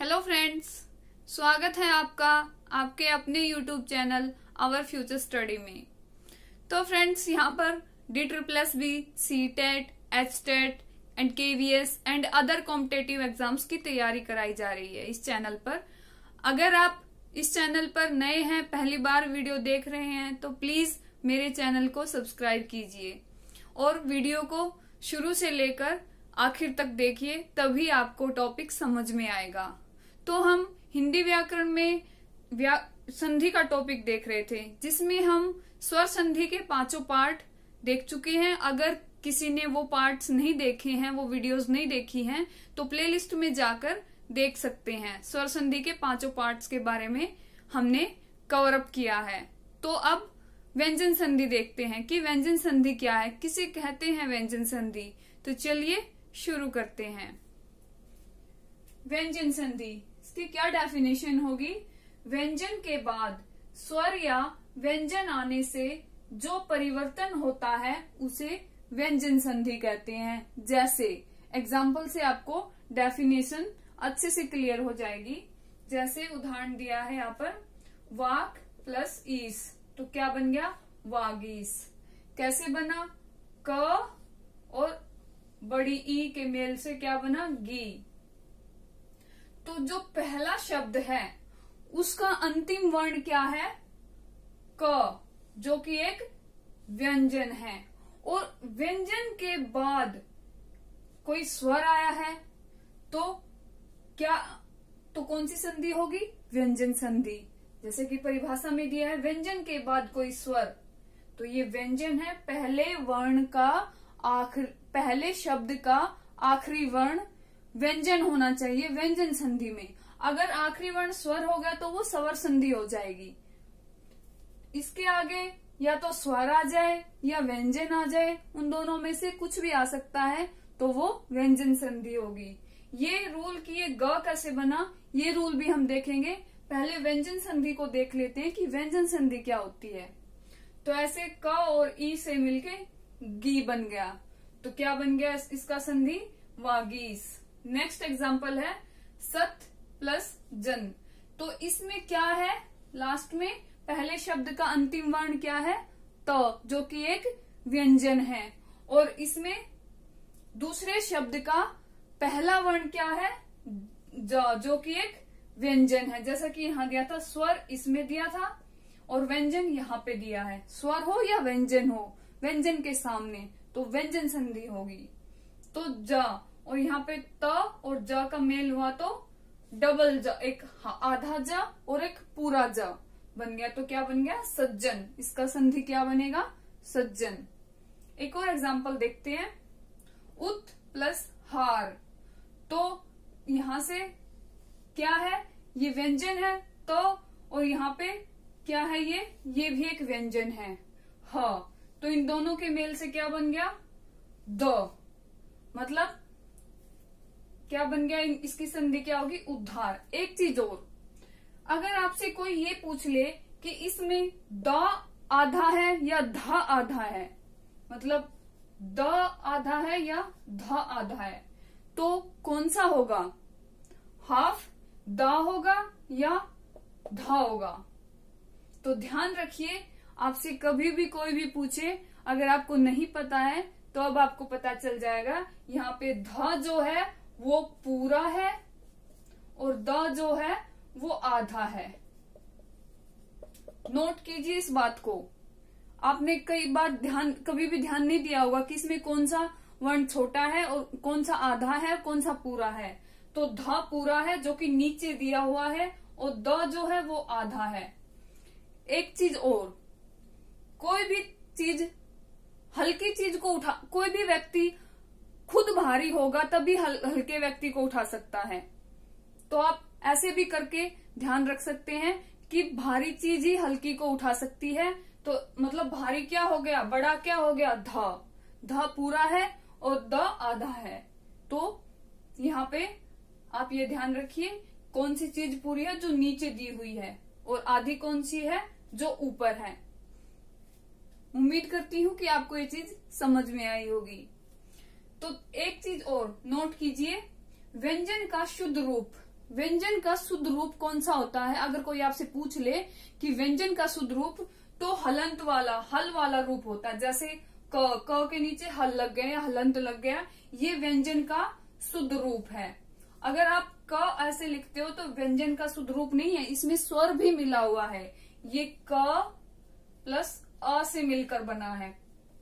Hello friends स्वागत है आपका, आपके अपने YouTube channel our future study में। तो फ्रेंड्स यहाँ पर D triple S B C TET H TET and K V S and other competitive exams की तैयारी कराई जा रही है इस चैनल पर। अगर आप इस चैनल पर नए हैं, पहली बार वीडियो देख रहे हैं तो प्लीज़ मेरे चैनल को सब्सक्राइब कीजिए और वीडियो को शुरू से लेकर आखिर तक देखिए, तभी आपको टॉपिक समझ में आएगा। तो हम हिंदी व्याकरण में व्या, संधि का टॉपिक देख रहे थे, जिसमें हम स्वर संधि के पाँचों पार्ट देख चुके हैं। अगर किसी ने वो पार्ट्स नहीं देखे हैं, वो वीडियोस नहीं देखी हैं तो प्लेलिस्ट में जाकर देख सकते हैं। स्वर संधि के पाँचों पार्ट्स के बारे में हमने कवर अप किया है। तो अब व्यंजन संधि देखते हैं कि व्यंजन संधि क्या है। किसे कहते हैं व्यंजन संधि? तो चलिए शुरू करते हैं। व्यंजन संधि। इसकी क्या डेफिनेशन होगी? व्यंजन के बाद, स्वर या व्यंजन आने से जो परिवर्तन होता है, उसे व्यंजन संधि कहते हैं। जैसे एग्ज़ाम्पल से आपको डेफिनेशन अच्छे से क्लियर हो जाएगी। जैसे उदाहरण दिया है यहाँ पर, वाक प्लस ईस। तो क्या बन गया? वागीस कैसे बना? क और बड़ी ई के मेल से क्या बना? गी। तो जो पहला शब्द है, उसका अंतिम वर्ण क्या है? क, जो कि एक व्यंजन है। और व्यंजन के बाद कोई स्वर आया है तो क्या तो कौन सी संधि होगी? व्यंजन संधि। जैसे कि परिभाषा में दिया है, व्यंजन के बाद कोई स्वर। तो ये व्यंजन है, पहले वर्ण का आखिर, पहले शब्द का आखिरी वर्ण व्यंजन होना चाहिए व्यंजन संधि में। अगर आखिरी वर्ण स्वर हो गया तो वो स्वर संधि हो जाएगी। इसके आगे या तो स्वर आ जाए या व्यंजन आ जाए, उन दोनों में से कुछ भी आ सकता है तो वो व्यंजन संधि होगी। ये रूल की ये ग कैसे बना, ये रूल भी हम देखेंगे। पहले व्यंजन संधि को देख लेते हैं कि व्यंजन संधि क्या होती है। तो ऐसे क और ई से मिलके गी बन गया। तो क्या बन गया इसका संधि? वागीस। नेक्स्ट एग्ज़ाम्पल है सत प्लस जन। तो इसमें क्या है? लास्ट में पहले शब्द का अंतिम वर्ण क्या है? त, जो कि एक व्यंजन है। और इसमें दूसरे शब्द का पहला वर्ण क्या है? ज, जो कि एक व्यंजन है। जैसा कि यहाँ दिया था, स्वर इसमें दिया था और व्यंजन यहाँ पे दिया है। स्वर हो या व्यंजन हो, व्यंजन के सामने तो व्यंजन संधि होगी। तो ज और यहाँ पे त और ज का मेल हुआ तो डबल ज, एक आधा ज और एक पूरा ज बन गया। तो क्या बन गया? सज्जन। इसका संधि क्या बनेगा? सज्जन। एक और एग्ज़ाम्पल देखते हैं। उत प्लस हार। तो यहाँ से क्या है? ये व्यंजन है तो और यहाँ पे क्या है ये? ये भी एक व्यंजन है। ह। तो इन दोनों के मेल से क्या बन गया? द। मतलब क्या बन गया? इसकी संधि क्या होगी? उद्धार। एक चीज़ और। अगर आपसे कोई ये पूछ ले कि इसमें द आधा है या ध आधा है मतलब द आधा है या ध आधा है तो कौन सा होगा? हाफ़ द होगा या ध होगा? तो ध्यान रखिए, आपसे कभी भी कोई भी पूछे, अगर आपको नहीं पता है तो अब आपको पता चल जाएगा, यहाँ पे ध जो है वो पूरा है और द जो है, वो आधा है। नोट कीजिए इस बात को। आपने कई बार ध्यान, कभी भी ध्यान नहीं दिया होगा कि इसमें कौन सा वर्ण छोटा है और कौन सा आधा है कौन सा पूरा है। तो ध पूरा है जो कि नीचे दिया हुआ है और द जो है, वो आधा है। एक चीज़ और, कोई भी चीज़, हल्की चीज़ को उठा, कोई भी व्यक्ति भारी होगा तभी हल, हल्के व्यक्ति को उठा सकता है। तो आप ऐसे भी करके ध्यान रख सकते हैं कि भारी चीज़ ही हल्की को उठा सकती है। तो मतलब भारी क्या हो गया? बड़ा क्या हो गया? ध। ध पूरा है और द आधा है। तो यहाँ पे आप ये ध्यान रखिए कौन सी चीज़ पूरी है जो नीचे दी हुई है और आधी कौन सी है जो ऊपर है? उम्मीद करती हूँ कि आपको ये चीज़ समझ में आई होगी। तो एक चीज़ और नोट कीजिए, व्यंजन का शुद्ध रूप। व्यंजन का शुद्ध रूप कौन सा होता है? अगर कोई आपसे पूछ ले कि व्यंजन का शुद्ध रूप तो हलंत वाला, हल वाला रूप होता है। जैसे क क के नीचे हल लग गया या हलंत लग गया, ये व्यंजन का शुद्ध रूप है। अगर आप क ऐसे लिखते हो तो व्यंजन का शुद्ध रूप नहीं है, इसमें स्वर भी मिला हुआ है। ये क प्लस अ से मिलकर बना है,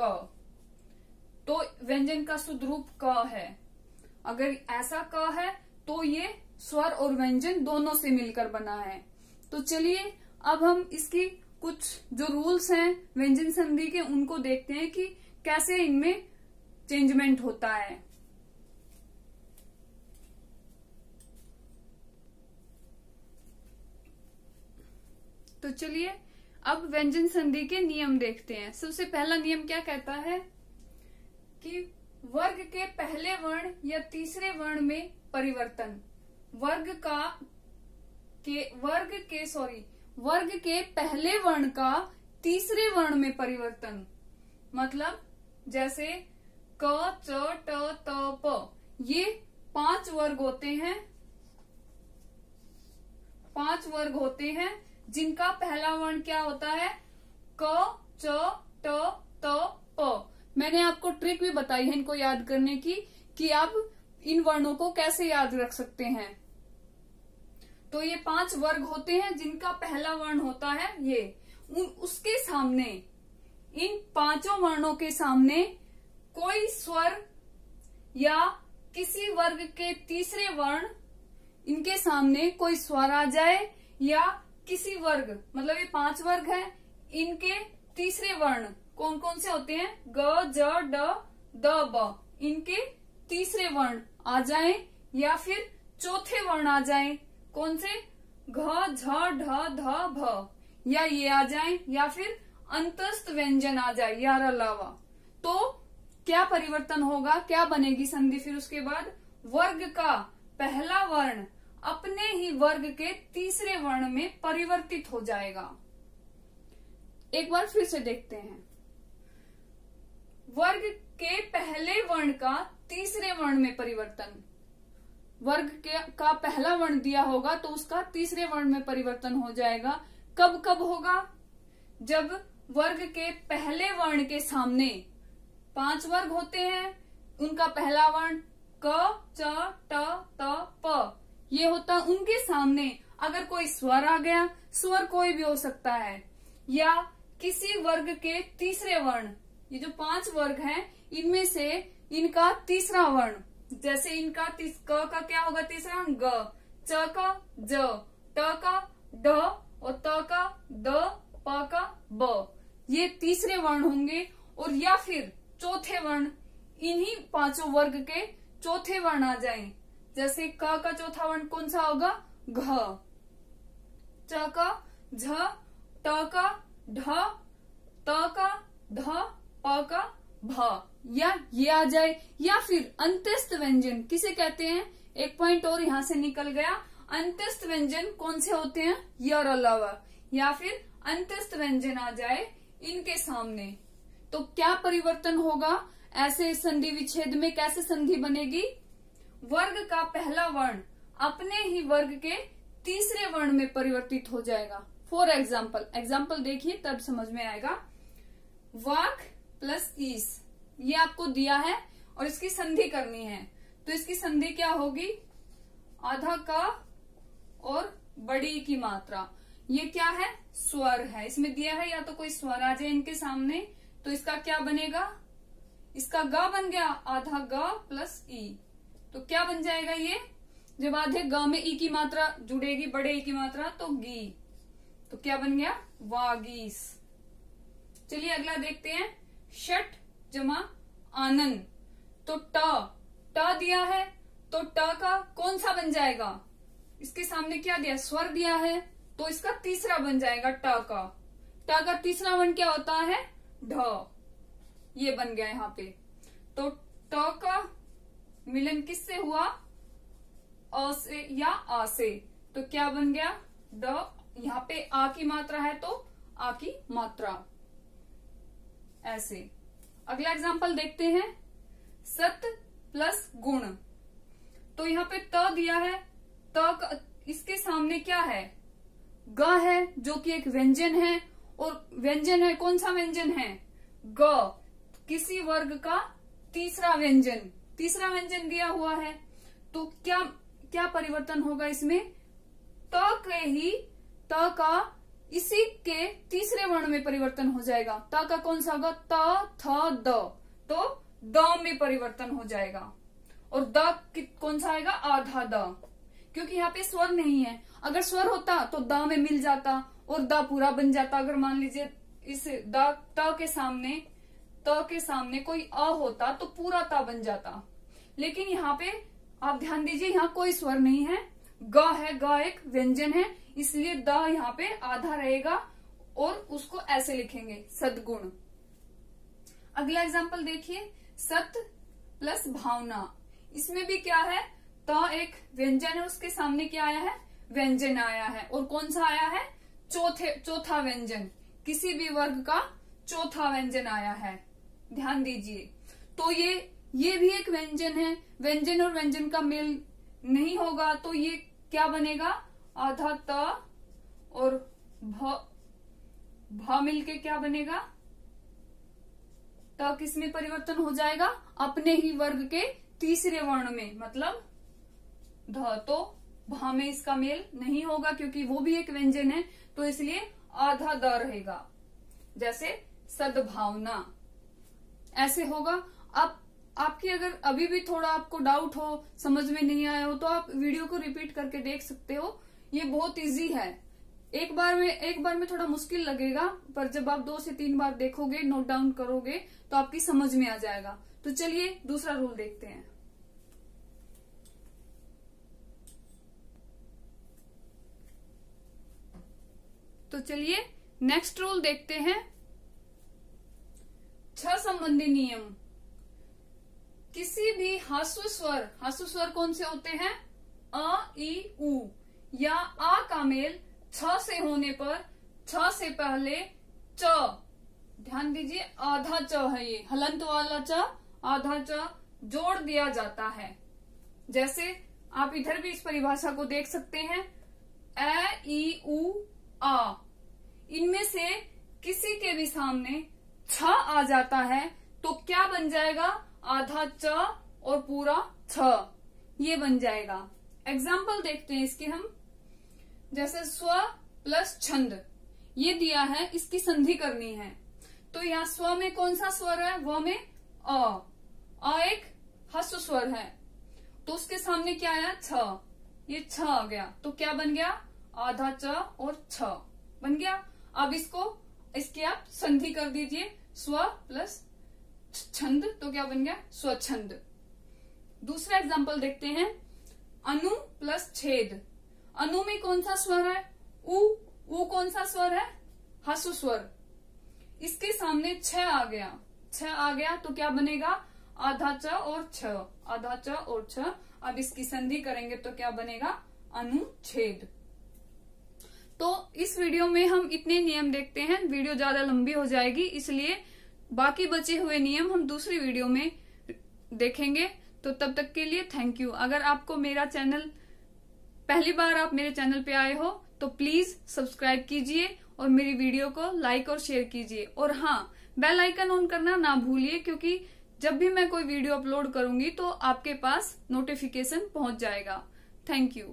क। तो व्यंजन का शुद्ध रूप क है। अगर ऐसा क है तो ये स्वर और व्यंजन दोनों से मिलकर बना है। तो चलिए, अब हम इसकी कुछ जो रूल्स हैं व्यंजन संधि के, उनको देखते हैं कि कैसे इनमें चेंजमेंट होता है। तो चलिए, अब व्यंजन संधि के नियम देखते हैं। सबसे पहला नियम क्या कहता है? कि वर्ग के पहले वर्ण या तीसरे वर्ण में परिवर्तन। वर्ग का के, वर्ग के सॉरी वर्ग के पहले वर्ण का तीसरे वर्ण में परिवर्तन। मतलब जैसे क, च, ट, त, प, ये पाँच वर्ग होते हैं। पाँच वर्ग होते हैं, जिनका पहला वर्ण क्या होता है? क, च, ट, त, प। मैंने आपको ट्रिक भी बताई है इनको याद करने की, कि आप इन वर्णों को कैसे याद रख सकते हैं। तो ये पाँच वर्ग होते हैं, जिनका पहला वर्ण होता है ये। उसके सामने, इन पाँचों वर्णों के सामने कोई स्वर या किसी वर्ग के तीसरे वर्ण, इनके सामने कोई स्वर आ जाए या किसी वर्ग मतलब ये पाँच वर्ग हैं, इनके तीसरे वर्ण। कौन कौन से होते हैं? ग, ज, ड, द, ब। इनके तीसरे वर्ण आ जाएँ या फिर चौथे वर्ण आ जाएँ? कौन से? घ, झ, ढ, ध, भ। या ये आ जाए या फिर अंतस्थ व्यंजन आ जाए यार अलावा। तो क्या परिवर्तन होगा? क्या बनेगी संधि फिर उसके बाद? वर्ग का पहला वर्ण अपने ही वर्ग के तीसरे वर्ण में परिवर्तित हो जाएगा। एक बार फिर से देखते हैं। वर्ग के पहले वर्ण का तीसरे वर्ण में परिवर्तन। वर्ग के, का पहला वर्ण दिया होगा तो उसका तीसरे वर्ण में परिवर्तन हो जाएगा। कब कब होगा? जब वर्ग के पहले वर्ण के सामने पाँच वर्ग होते हैं, उनका पहला वर्ण क, च, ट, त, प। ये होता उनके सामने। अगर कोई स्वर आ गया, स्वर कोई भी हो सकता है। या किसी वर्ग के तीसरे वर्ण ये जो पाँच वर्ग हैं इनमें से इनका तीसरा वर्ण जैसे इनका तीस, क का क्या होगा तीसरा? वर्ण ग। च का ज ट का ड और त का द प का ब। ये तीसरे वर्ण होंगे और या फिर चौथे वर्ण इन्हीं पाँचों वर्ग के चौथे वर्ण आ जाएँ। जैसे क का चौथा वर्ण कौन सा होगा? घ। च का झ ट का ढ त का ध प का भ, या ये आ जाए, या फिर अंत्यस्त व्यंजन। किसे कहते हैं? एक पॉइंट और यहाँ से निकल गया। अंत्यस्त व्यंजन कौन से होते हैं? य अलावा। या फिर अंत्यस्त व्यंजन आ जाए इनके सामने। तो क्या परिवर्तन होगा? ऐसे संधि विच्छेद में कैसे संधि बनेगी? वर्ग का पहला वर्ण अपने ही वर्ग के तीसरे वर्ण में परिवर्तित हो जाएगा। फॉर एग्ज़ाम्पल एग्ज़ाम्पल देखिए, तब समझ में आएगा। वाक प्लस ईस। ये आपको दिया है और इसकी संधि करनी है। तो इसकी संधि क्या होगी? आधा का और बड़ी की मात्रा। ये क्या है? स्वर है। इसमें दिया है या तो कोई स्वर आ जाए इनके सामने तो इसका क्या बनेगा? इसका ग बन गया, आधा ग प्लस ई। तो क्या बन जाएगा ये? जब आधे ग में ई की मात्रा जुड़ेगी, बड़े ई की मात्रा तो गी। तो क्या बन गया? वागीस। चलिए अगला देखते हैं। शट जमा आनंद। तो ट ट दिया है तो ट का कौन सा बन जाएगा? इसके सामने क्या दिया? स्वर दिया है तो इसका तीसरा बन जाएगा ट का। ट का तीसरा वर्ण क्या होता है? ढ। ये बन गया यहाँ पे। तो ट का मिलन किससे हुआ? अ से या आ से। तो क्या बन गया? ड। यहाँ पे आ की मात्रा है तो आ की मात्रा। ऐसे। अगला एग्ज़ाम्पल देखते हैं। सत प्लस गुण। तो यहाँ पे त दिया है। त इसके सामने क्या है? ग है, जो कि एक व्यंजन है। और व्यंजन है, कौन सा व्यंजन है? ग, किसी वर्ग का तीसरा व्यंजन। तीसरा व्यंजन दिया हुआ है। तो क्या क्या परिवर्तन होगा इसमें? त के ही, त का इसी के तीसरे वर्ण में परिवर्तन हो जाएगा। त का कौन सा होगा? त, थ, द। तो द में परिवर्तन हो जाएगा। और द कौन सा आएगा? आधा द। क्योंकि यहाँ पे स्वर नहीं है। अगर स्वर होता तो द में मिल जाता और द पूरा बन जाता। अगर मान लीजिए इस द, त के सामने, त के सामने कोई अ होता तो पूरा ता बन जाता। लेकिन यहाँ पे आप ध्यान दीजिए, यहाँ कोई स्वर नहीं है। ग है, ग एक व्यंजन है। इसलिए द यहाँ पे आधा रहेगा और उसको ऐसे लिखेंगे, सदगुण। अगला एग्ज़ाम्पल देखिए, सत प्लस भावना। इसमें भी क्या है? त एक व्यंजन है, उसके सामने क्या आया है? व्यंजन आया है। और कौन सा आया है? चौथे, चौथा व्यंजन। किसी भी वर्ग का चौथा व्यंजन आया है। ध्यान दीजिए। तो ये ये भी एक व्यंजन है। व्यंजन और व्यंजन का मेल नहीं होगा तो ये क्या बनेगा? आधा त और भ भ मिलके क्या बनेगा? त किसमें परिवर्तन हो जाएगा? अपने ही वर्ग के तीसरे वर्ण में मतलब ध तो भा में इसका मेल नहीं होगा क्योंकि वो भी एक व्यंजन है तो इसलिए आधा द रहेगा। जैसे सद्भावना। ऐसे होगा। अब आपकी अगर अभी भी थोड़ा आपको डाउट हो, समझ में नहीं आया हो तो आप वीडियो को रिपीट करके देख सकते हो। ये बहुत इजी है। एक बार में, एक बार में थोड़ा मुश्किल लगेगा, पर जब आप दो से तीन बार देखोगे नोट डाउन करोगे तो आपकी समझ में आ जाएगा। तो चलिए, दूसरा रूल देखते हैं। तो चलिए नेक्स्ट रूल देखते हैं। छ संबंधी नियम। किसी भी हास्व स्वर हास्व स्वर कौन से होते हैं? अ, ई, उ। या आ का मेल छ से होने पर, छ से पहले च। ध्यान दीजिए, आधा च है ये। हलंत वाला च, आधा च जोड़ दिया जाता है। जैसे आप इधर भी इस परिभाषा को देख सकते हैं। ए ई उ, आ। इनमें से किसी के भी सामने छ आ जाता है तो क्या बन जाएगा? आधा च और पूरा छ। ये बन जाएगा। एग्ज़ाम्पल देखते हैं इसके हम। जैसे स्व प्लस छंद। ये दिया है, इसकी संधि करनी है। तो यहाँ स्व में कौन सा स्वर है? वह में अ। अ एक हस्व स्वर है। तो उसके सामने क्या आया? छ। ये छ आ गया। तो क्या बन गया? आधा च और छ। बन गया? अब इसको, इसके आप संधि कर दीजिए। स्व प्लस छंद तो क्या बन गया? स्वच्छंद दूसरा एग्ज़ाम्पल देखते हैं। अनु प्लस छेद। अनु में कौन सा स्वर है? उ उ कौन सा स्वर है? हसु स्वर। इसके सामने छ आ गया। छ आ गया तो क्या बनेगा? आधा च और छ। आधा च और छ। अब इसकी संधि करेंगे तो क्या बनेगा? अनुच्छेद। तो इस वीडियो में हम इतने नियम देखते हैं। वीडियो ज़्यादा लंबी हो जाएगी, इसलिए बाकी बचे हुए नियम हम दूसरी वीडियो में देखेंगे। तो तब तक के लिए थैंक यू। अगर आपको मेरा चैनल पहली बार आप मेरे चैनल पे आए हो तो प्लीज़ सब्सक्राइब कीजिए और मेरी वीडियो को लाइक और शेयर कीजिए। और हाँ बेल आइकन ऑन करना ना भूलिए, क्योंकि जब भी मैं कोई वीडियो अपलोड करूँगी तो आपके पास नोटिफिकेशन पहुँच जाएगा। Thank you.